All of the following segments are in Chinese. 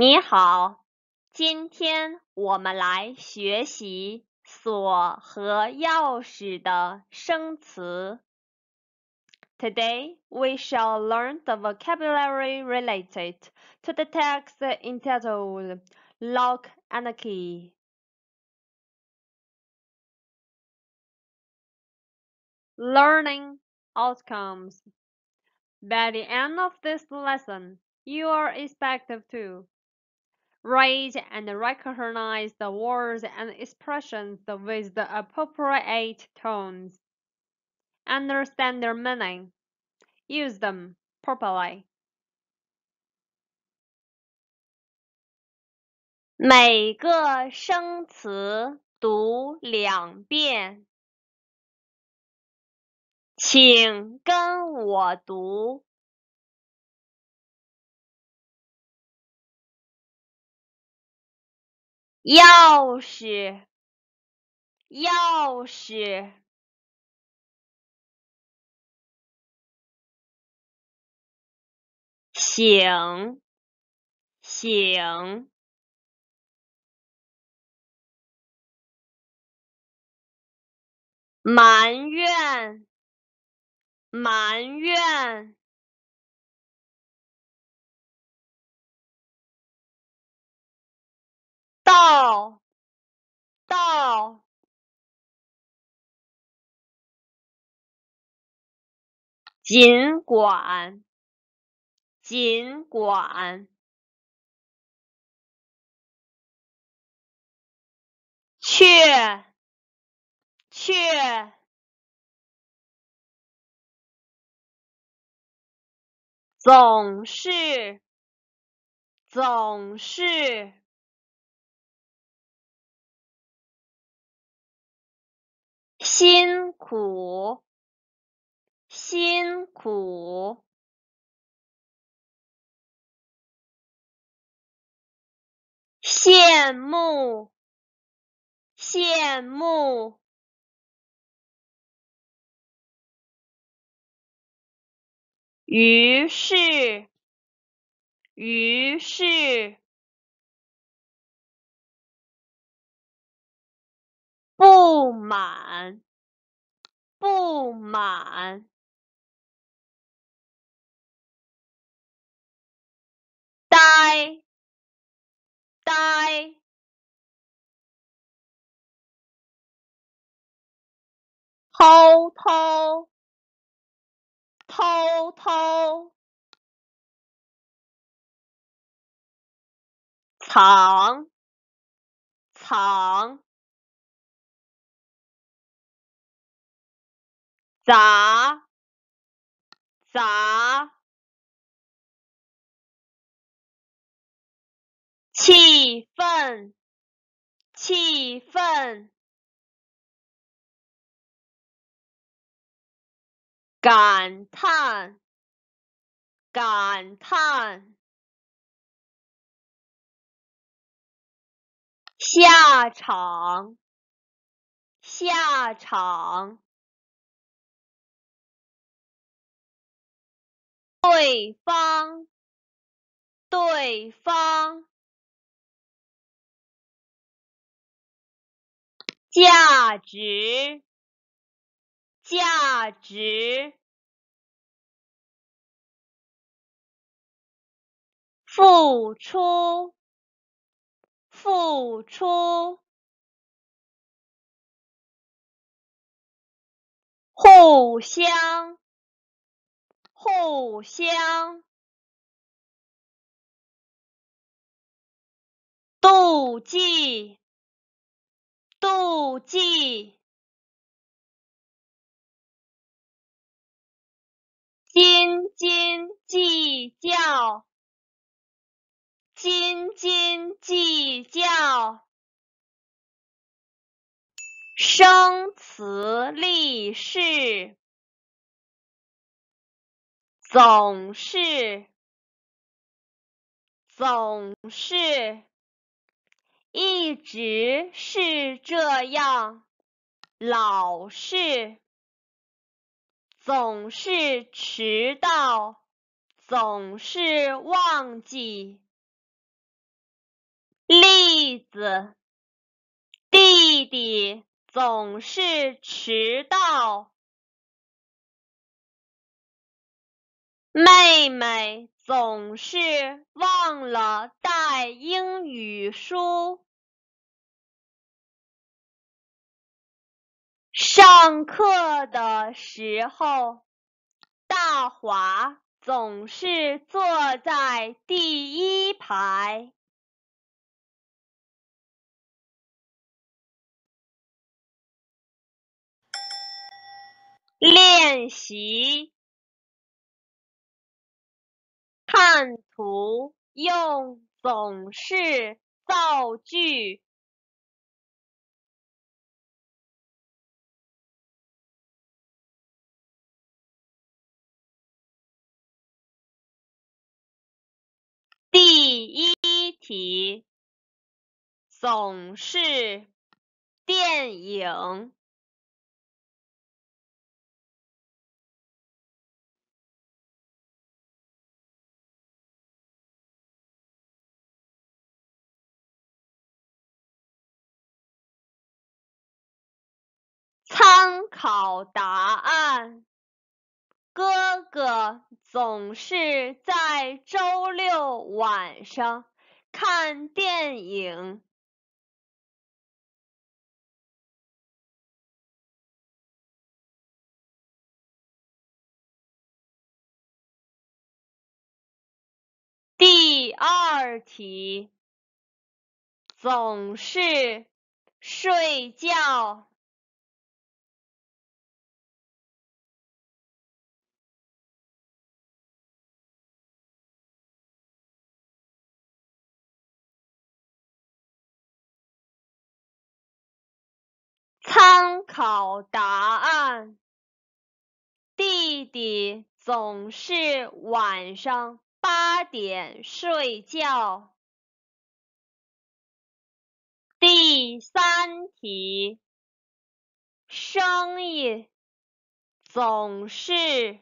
你好，今天我们来学习锁和钥匙的生词。Today we shall learn the vocabulary related to the text entitled Lock and Key. Learning outcomes. By the end of this lesson, you are expected to read and recognize the words and expressions with the appropriate tones, understand their meaning, use them properly. 每个生词读两遍，请跟我读。 钥匙，钥匙，醒，醒，埋怨，埋怨，到，到，尽管，尽管，却，却，总是，总是。辛苦，辛苦，羡慕，羡慕，于是，于是，不满。不满，呆，呆，偷偷，偷偷，藏，藏。砸，砸，气愤，气愤，感叹，感叹，下场，下场。对方，对方，价值，价值，付出，付出，互相。互相妒忌，妒忌，斤斤计较，斤斤计较，生词立式。总是，总是，一直是这样，老是，总是迟到，总是忘记。例子：弟弟总是迟到，妹妹总是忘了带英语书。上课的时候，大华总是坐在第一排。练习看图，用总是造句。第一题，总是电影。参考答案。哥哥总是在周六晚上看电影。第二题，总是睡觉。参考答案：弟弟总是晚上八点睡觉。第三题，生意总是。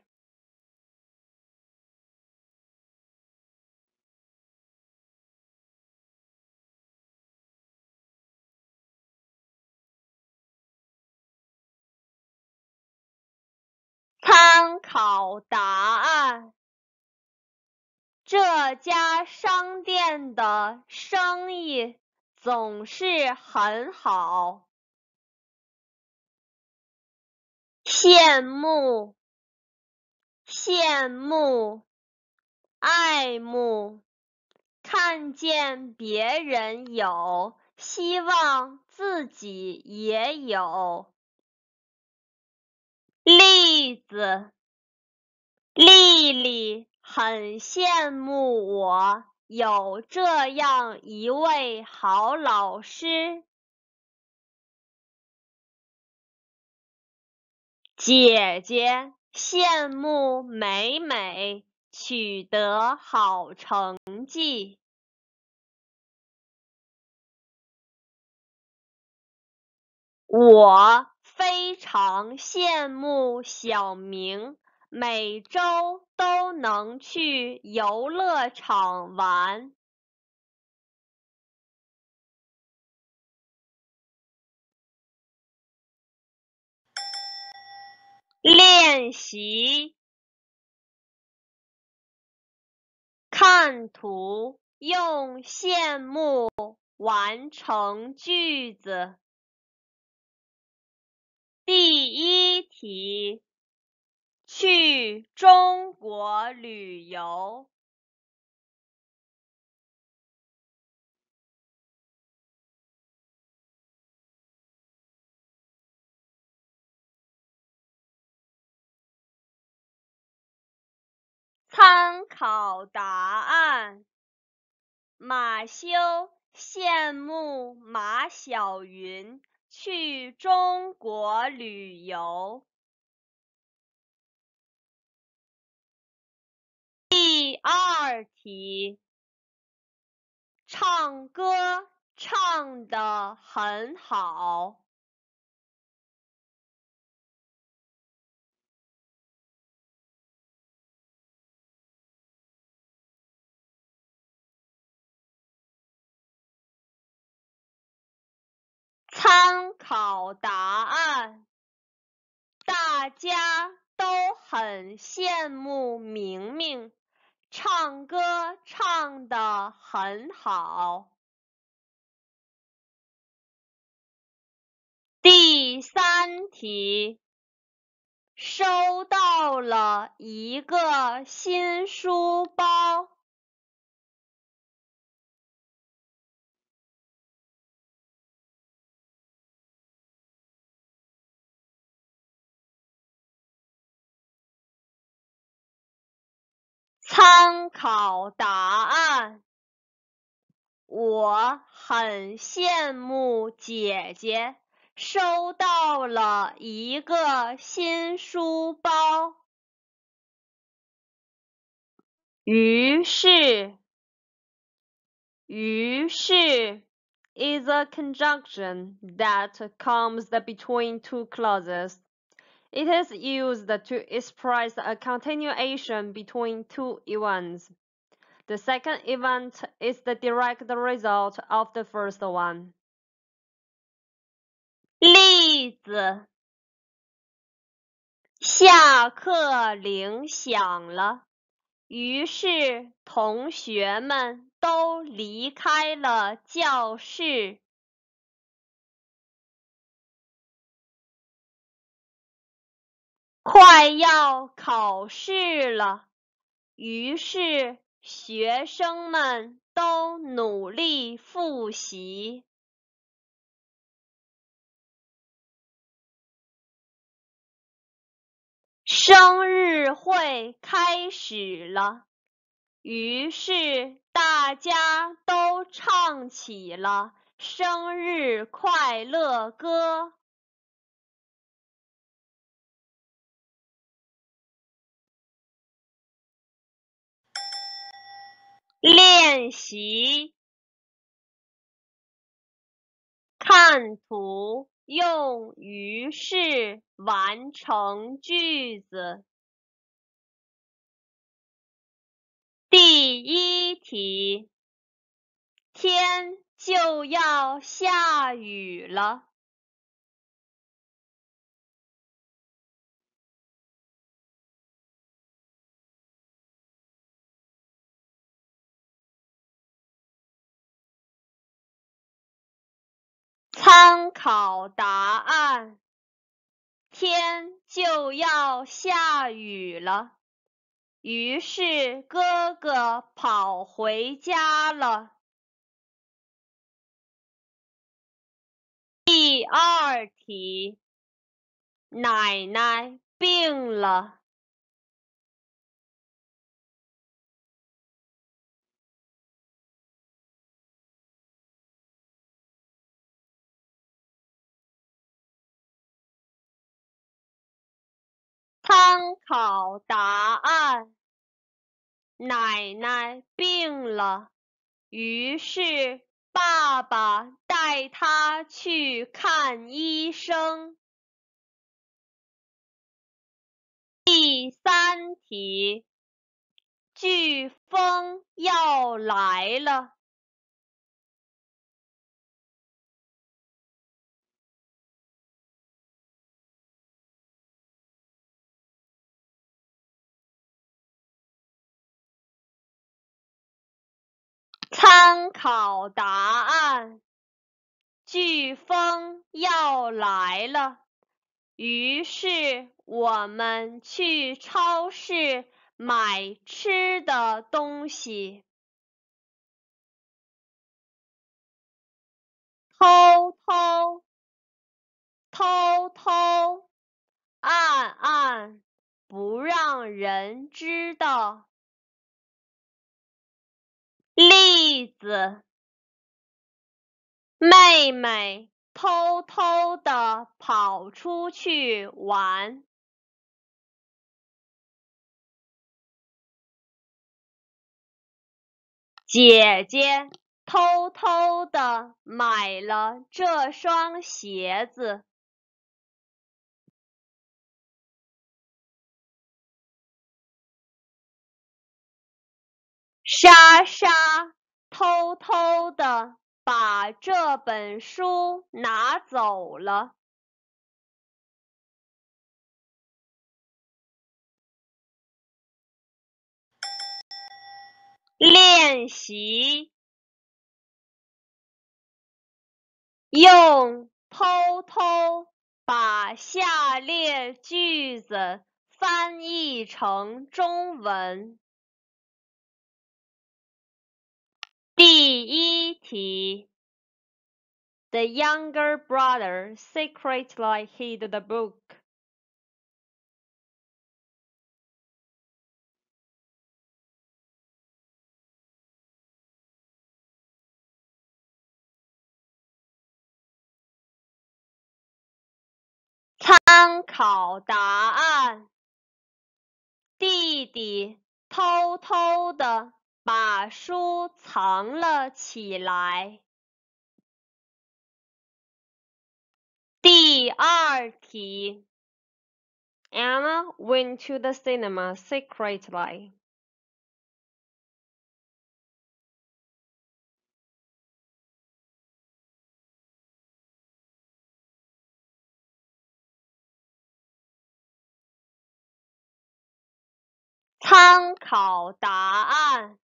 参考答案：这家商店的生意总是很好。羡慕、羡慕、爱慕，看见别人有，希望自己也有。例子：丽丽很羡慕我有这样一位好老师。姐姐羡慕美美取得好成绩。我。非常羡慕小明，每周都能去游乐场玩。练习看图，用羡慕完成句子。第一题，去中国旅游。参考答案：马修羡慕马小云。去中国旅游。第二题，唱歌唱得很好。参考答案：大家都很羡慕明明，唱歌唱得很好。第三题，收到了一个新书包。参考答案：我很羡慕姐姐收到了一个新书包。于是，于是 is a conjunction that comes between two clauses. It is used to express a continuation between two events. The second event is the direct result of the first one. 例子：下课铃响了，于是同学们都离开了教室。 快要考试了，于是学生们都努力复习。生日会开始了，于是大家都唱起了生日快乐歌。练习，看图，用于是完成句子。第一题，天就要下雨了。参考答案：天就要下雨了，于是哥哥跑回家了。第二题，奶奶病了。参考答案：奶奶病了，于是爸爸带她去看医生。第三题，飓风要来了。参考答案：飓风要来了，于是我们去超市买吃的东西。偷偷，偷偷，暗暗，不让人知道。例子：妹妹偷偷的跑出去玩，姐姐偷偷的买了这双鞋子。莎莎偷偷的把这本书拿走了。练习用偷偷把下列句子翻译成中文。第一题：The younger brother secretly hid the book. 参考答案：弟弟偷偷的把书藏了起来。第二题：Anna went to the cinema secretly. 参考答案：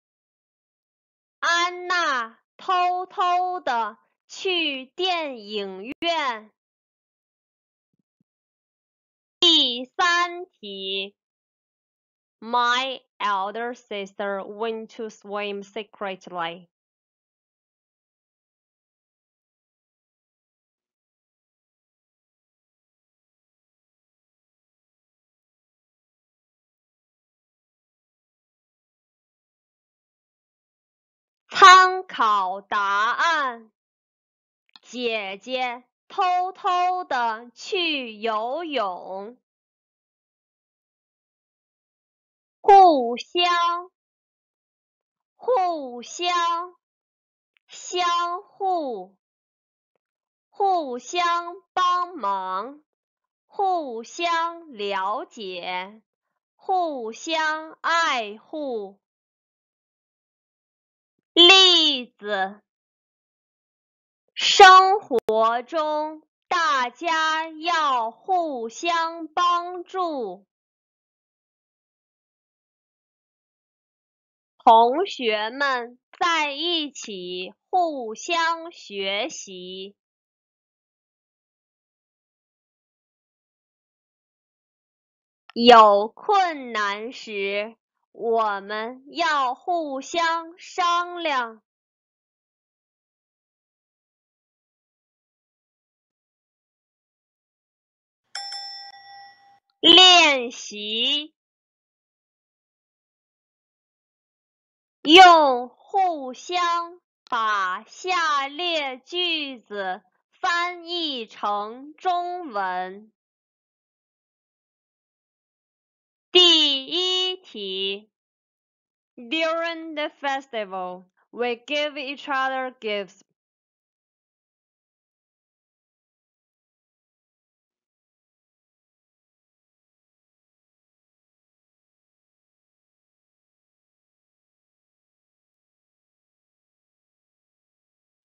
安娜偷偷的去电影院。第三题：My elder sister went to swim secretly. 考答案：姐姐偷偷的去游泳。互相，互相，相互，互相帮忙，互相了解，互相爱护。例子：生活中大家要互相帮助。同学们在一起互相学习。有困难时，我们要互相商量。练习。用互相把下列句子翻译成中文。第一题：During the festival, we give each other gifts.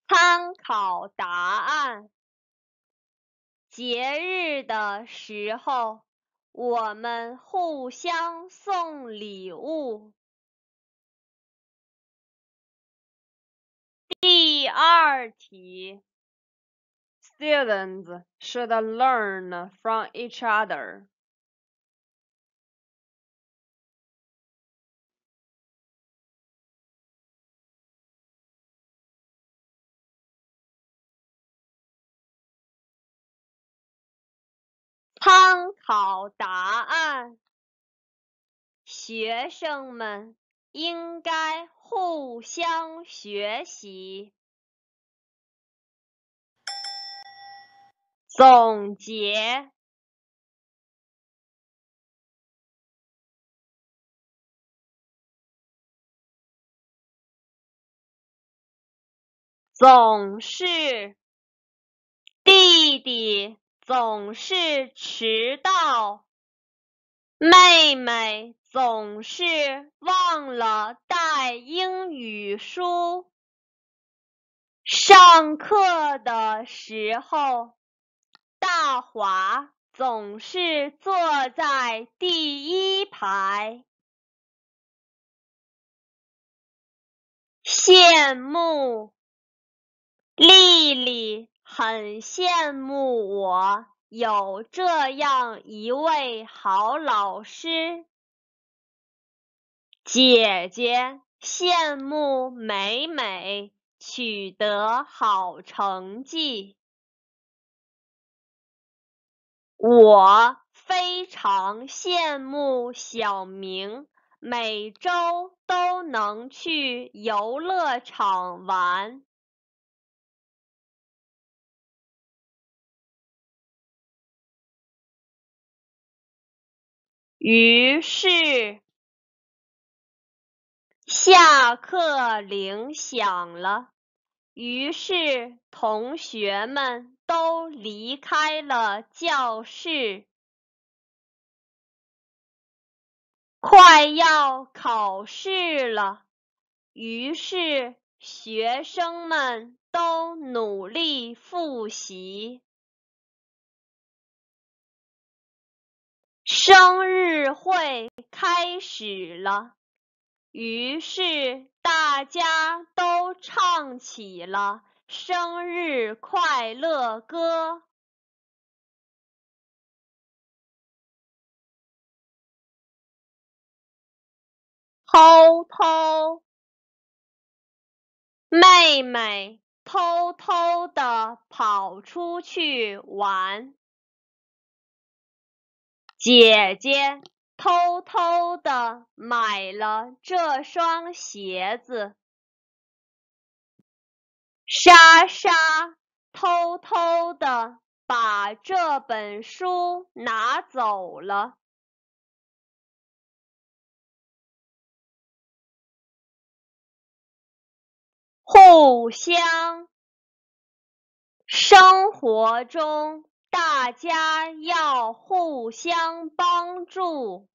参考答案：节日的时候，我们互相送礼物。第二题：Students should learn from each other. 参考答案：学生们应该互相学习。总结：总是弟弟。总是迟到，妹妹总是忘了带英语书。上课的时候，大华总是坐在第一排。羡慕，丽丽很羡慕我有这样一位好老师。姐姐羡慕美美取得好成绩，我非常羡慕小明每周都能去游乐场玩。于是。下课铃响了，于是同学们都离开了教室。快要考试了，于是学生们都努力复习。生日会开始了。于是大家都唱起了生日快乐歌。偷偷，妹妹偷偷的跑出去玩，姐姐。偷偷的买了这双鞋子，莎莎偷偷的把这本书拿走了。互相，生活中大家要互相帮助。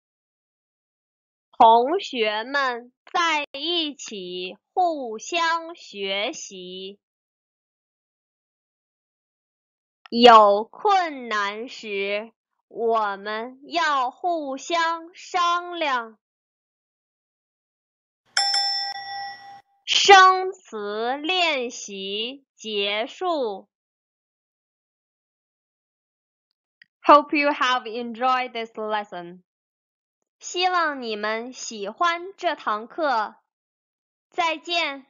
同学们在一起互相学习，有困难时我们要互相商量。生词练习结束。Hope you have enjoyed this lesson. 希望你们喜欢这堂课。再见。